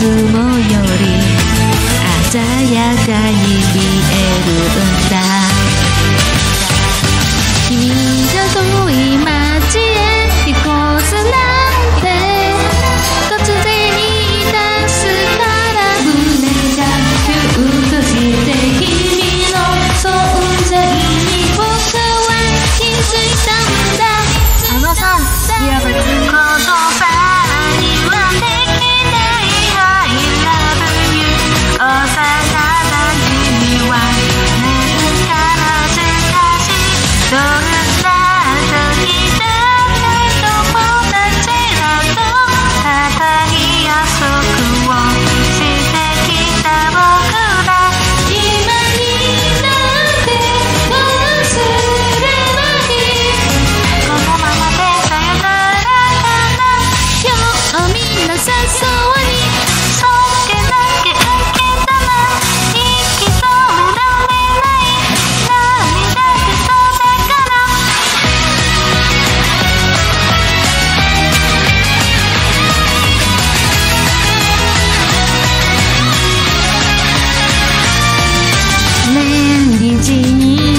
つもより鮮やかに見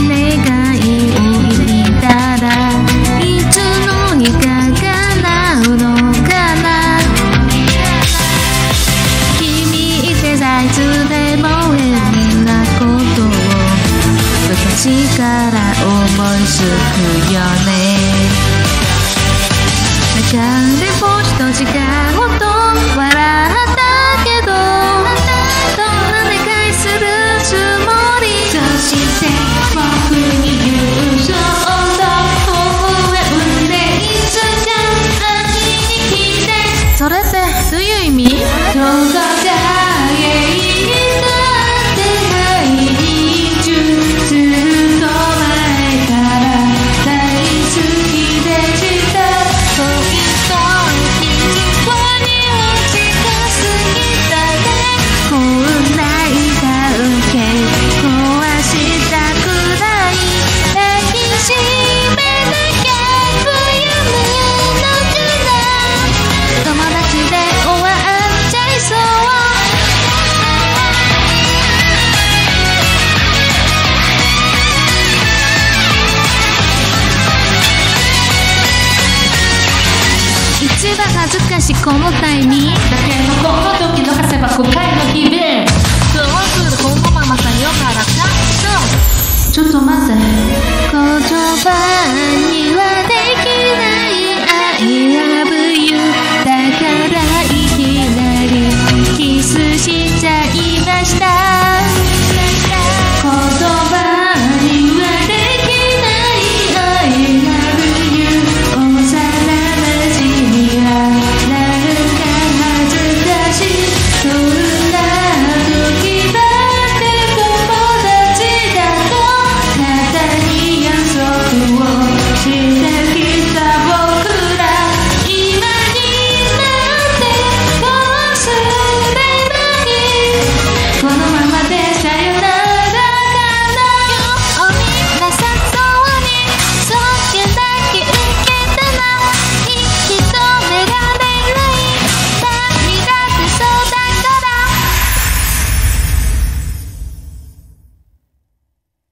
願いいたらいつのにかうのかな。君ってさいつでも変なことをから思いつくよね。で星と時間をと笑ってこのタイミングだけどこの時の長谷箱会の日々どうするこのままさよらかちょっと待って。